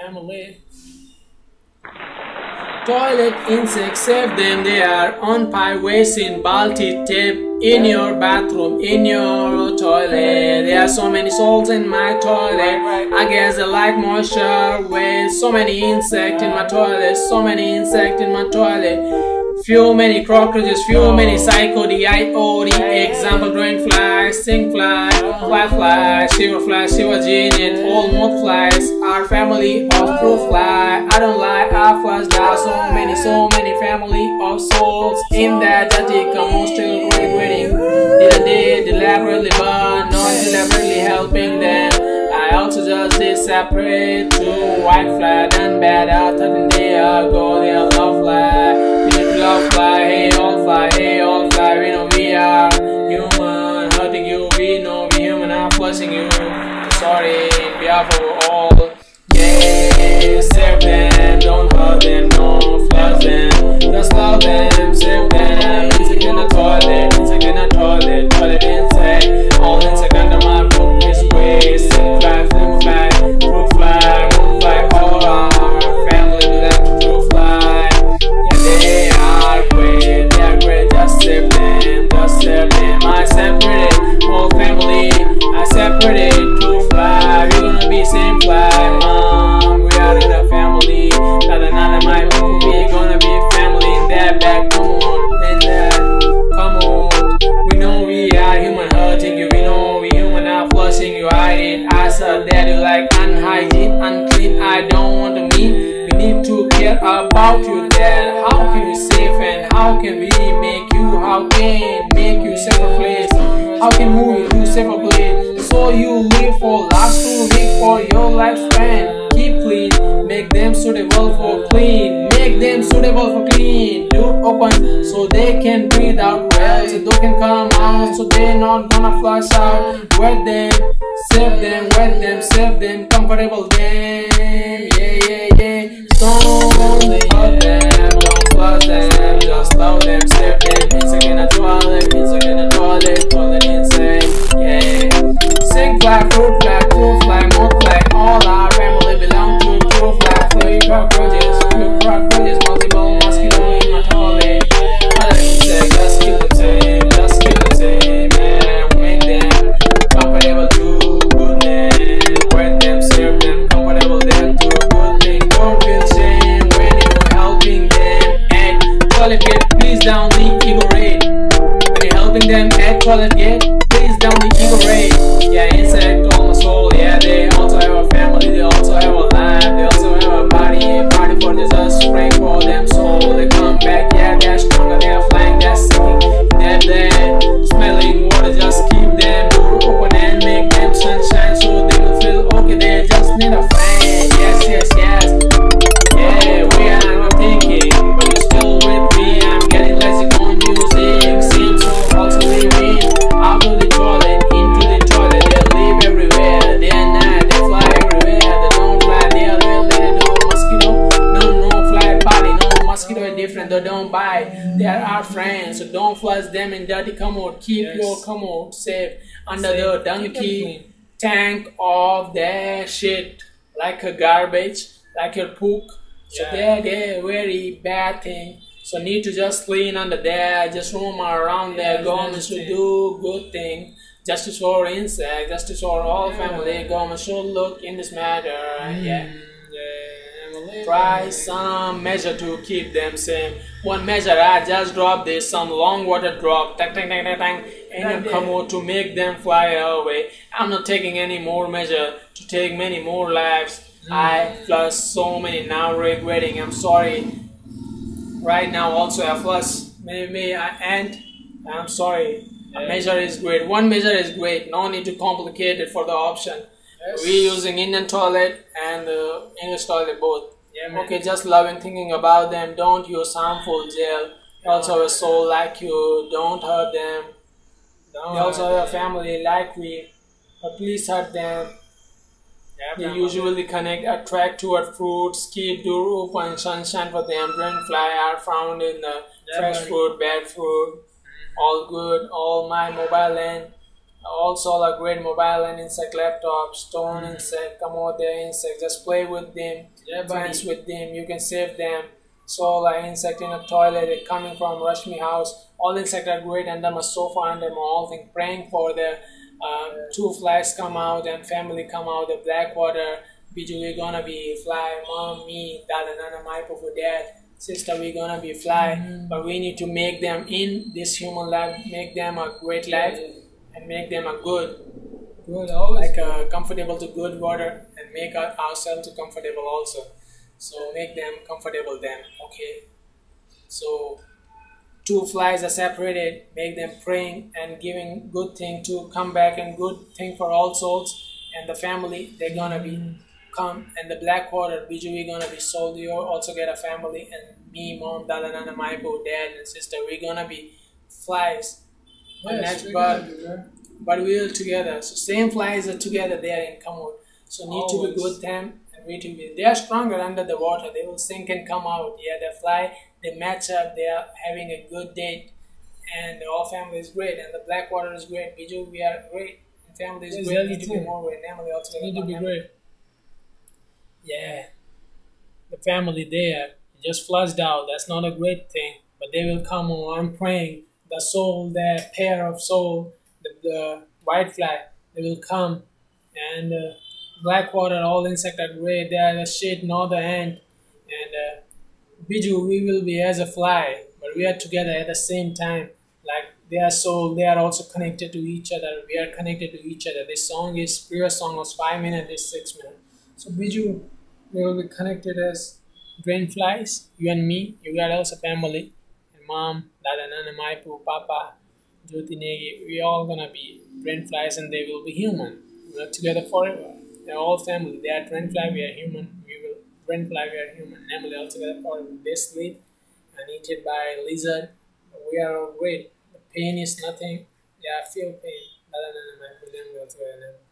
family. Toilet insects, save them. They are on pirates in Baltic tape in your bathroom, in your toilet. There are so many souls in my toilet. I guess I like moisture with so many insects in my toilet. So many insects in my toilet. Few many cockroaches, few many Psychodidae, example drain fly, sting fly, fly fly, shiver fly, shiver genius, all moth flies, our family of fruit fly. I don't lie, I flash are so many, so many family of souls in that attic, I'm still great waiting. Did I did deliberately, but not deliberately helping them. I also just did separate two white flag and bad out, and they are go, they are love flag love fly, hey all fly, hey all fly, we know we are human, hurting you, we know we human, I'm flushing you, sorry, behalf of oh. all, how can we save and how can we make you, how can make you safer place, how can move you to safer place, so you live for last two week for your lifespan, keep clean, make them suitable for clean, make them suitable for clean, do open so they can breathe out. Well, so they can come out, so they're not gonna flush out, wet them, save them, wet them, save them, comfortable them, friends, so don't flush them in dirty commode, keep Yes. your commode safe, under Safe. the donkey tank of their shit, like a garbage, like your poop, so Yeah. they're, they're very bad thing. So need to just clean under there, just roam around there, Yeah, government should do good thing. Justice for insect, justice for all family, government should look in this matter. Yeah. Mm, yeah. Try some measure to keep them safe. One measure I just drop this some long water drop, tang tang tang tang tang, and then come out to make them fly away. I'm not taking any more measure to take many more lives. Hmm. I flush so many now regretting. I'm sorry. Right now also I flush maybe I and I'm sorry. A measure is great. One measure is great. No need to complicate it for the option. Yes. We using Indian toilet and the English toilet both. Yeah. Okay, just loving thinking about them. Don't use harmful gel. They also have a soul like you. Don't hurt them. Don't They also have a family like we. But please hurt them. Yeah, They usually connect, attract toward fruits, keep door open, sunshine for them. Dragonfly are found in the Yeah, fresh food, bad food. All good. All my mobile land. Also, like great mobile and insect laptops, stone Mhm. insect, come out there insect, just play with them, Yeah, buddy. with them, you can save them. So like insect in a toilet, they coming from Rashmi house. All insects are great under my sofa, under my all thing, praying for the um, two flies come out and family come out, the black water. Biju, we gonna be fly, mom, me, dad, and Nana, my for dad, sister, we gonna be fly. Mhm. But we need to make them in this human life, make them a great life, and make them a good Good, always. like uh, comfortable to good water and make our, ourselves to comfortable also. So make them comfortable then okay? So two flies are separated make them praying and giving good thing to come back and good thing for all souls and the family they're gonna be come and the black water biju we gonna be sold you also get a family and me mom dada nana maipo dad and sister we're gonna be flies Yes, next but- that. but we are together. So same flies are together there in commode. So need to be good them and we to be. They are stronger under the water. They will sink and come out. Yeah, they fly. They match up. They are having a good date, and the whole family is great. And the black water is great. Biju, we are great. And family is Yes, great. Need to be more great. Family also Need to be great. Yeah, the family there just flushed out. That's not a great thing. But they will come on. I'm praying. The soul, the pair of soul, the, the white fly, they will come. And uh, black water, all insect are great. They are the shade, not the ant. And uh, Biju, we will be as a fly, but we are together at the same time. Like their soul, they are also connected to each other. We are connected to each other. This song is previous song was five minutes, this six minutes. So Biju, we will be connected as drain flies. You and me. You got also family. And mom, dada, nana, maipu, papa, Jyoti, Negi. We all gonna be drain flies, and they will be human. We are together forever. They're all family. They are drain fly. We are human. We will drain fly. We are human. Family all together forever. They sleep and eaten by lizard. We are all great. The pain is nothing. Yeah, I feel pain. Dada, nana, maipu, them we all together.